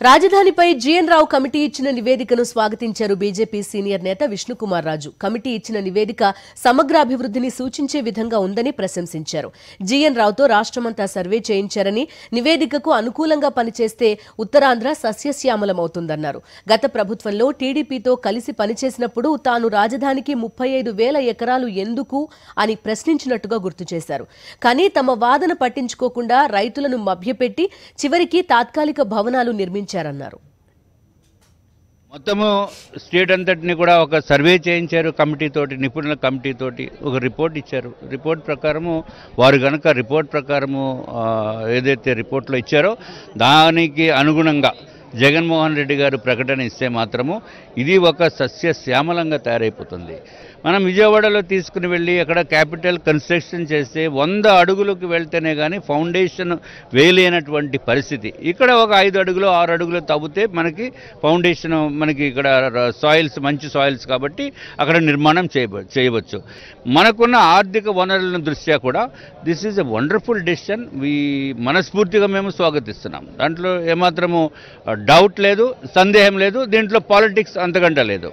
రాజధానిపై GN రావు committee ఇచ్చిన నివేదికను స్వాగతించారు BJP senior నేత విష్ణుకుమార్ రాజు కమిటీ ఇచ్చిన నివేదిక సమగ్రాభివృద్ధిని సూచించే విధంగా ఉందని ప్రశంసించారు. జీఎన్ రావుతో రాష్ట్రమంతా సర్వే చేయించారని నివేదికకు అనుకూలంగా పనిచేస్తే ఉత్తరాంధ్ర సస్యశ్యామలమవుతుందన్నారు. గత ప్రభుత్వంలో టీడీపీతో కలిసి పనిచేసినప్పుడు తాను రాజధానికి ముప్పై ఐదు వేల ఎకరాలు ఎందుకు అని ప్రశ్నించినట్టుగా గుర్తు చేశారు. కానీ తమ వాదన పట్టించుకోకుండా రైతులను మభ్యపెట్టి చివరికి తాత్కాలిక భవనాలు నిర్మించారు. నిర్మించారన్నారు మొత్తము స్టేట్ అంతటిని కూడా ఒక సర్వే చేయించారు కమిటీ తోటి నిపుణుల కమిటీతోటి ఒక రిపోర్ట్ ఇచ్చారు. రిపోర్ట్ ప్రకారము వారు కనుక రిపోర్ట్ ప్రకారము ఏదైతే రిపోర్ట్లో ఇచ్చారో దానికి అనుగుణంగా జగన్మోహన్ రెడ్డి గారు ప్రకటన ఇస్తే మాత్రము ఇది ఒక సస్య శ్యామలంగా తయారైపోతుంది. మనం విజయవాడలో తీసుకుని వెళ్ళి అక్కడ క్యాపిటల్ కన్స్ట్రక్షన్ చేస్తే వంద అడుగులకు వెళ్తేనే కానీ ఫౌండేషన్ వేయలేనటువంటి పరిస్థితి. ఇక్కడ ఒక ఐదు అడుగులు ఆరు అడుగులు తవ్వితే మనకి ఫౌండేషన్ మనకి ఇక్కడ సాయిల్స్ మంచి సాయిల్స్ కాబట్టి అక్కడ నిర్మాణం చేయవచ్చు. మనకున్న ఆర్థిక వనరుల దృష్ట్యా కూడా this is a wonderful decision. We మనస్ఫూర్తిగా మేము స్వాగతిస్తున్నాం. దాంట్లో ఏమాత్రము డౌట్ లేదు సందేహం లేదు దీంట్లో పాలిటిక్స్ అంతకంట లేదు.